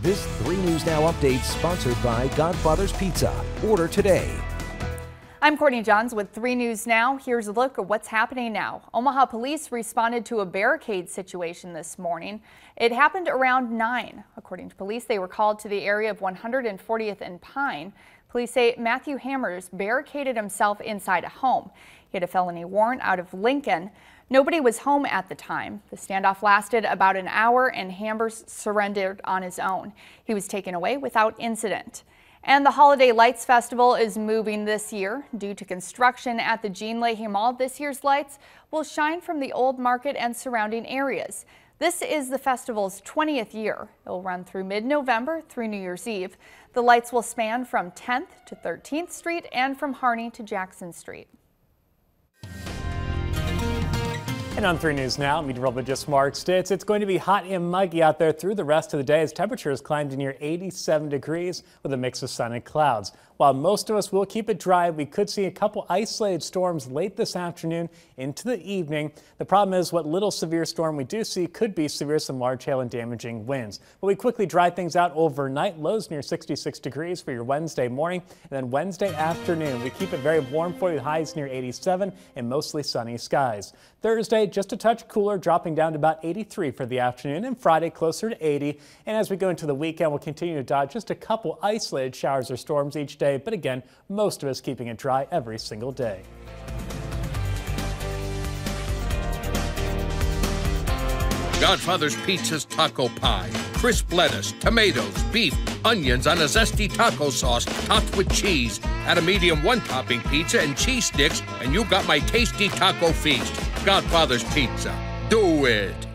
This 3 News Now update sponsored by Godfather's Pizza. Order today. I'm Courtney Johns with 3 News Now. Here's a look at what's happening now. Omaha police responded to a barricade situation this morning. It happened around 9. According to police, they were called to the area of 140th and Pine. Police say Matthew Hammers barricaded himself inside a home. He had a felony warrant out of Lincoln. Nobody was home at the time. The standoff lasted about an hour and Hammers surrendered on his own. He was taken away without incident. And the Holiday Lights Festival is moving this year. Due to construction at the Gene Leahy Mall, this year's lights will shine from the old market and surrounding areas. This is the festival's 20th year. It will run through mid-November through New Year's Eve. The lights will span from 10th to 13th Street and from Harney to Jackson Street. And on 3 News Now, meteorologist Mark Stitz. It's going to be hot and muggy out there through the rest of the day as temperatures climb to near 87 degrees with a mix of sun and clouds. While most of us will keep it dry, we could see a couple isolated storms late this afternoon into the evening. The problem is what little severe storm we do see could be severe some large hail and damaging winds. But we quickly dry things out overnight. Lows near 66 degrees for your Wednesday morning. And then Wednesday afternoon, we keep it very warm for you. Highs near 87 and mostly sunny skies. Thursday, just a touch cooler, dropping down to about 83 for the afternoon. And Friday, closer to 80. And as we go into the weekend, we'll continue to dodge just a couple isolated showers or storms each day day, but again, most of us keeping it dry every single day. Godfather's Pizza's taco pie. Crisp lettuce, tomatoes, beef, onions on a zesty taco sauce topped with cheese. Add a medium one topping pizza and cheese sticks, and you've got my tasty taco feast. Godfather's Pizza. Do it.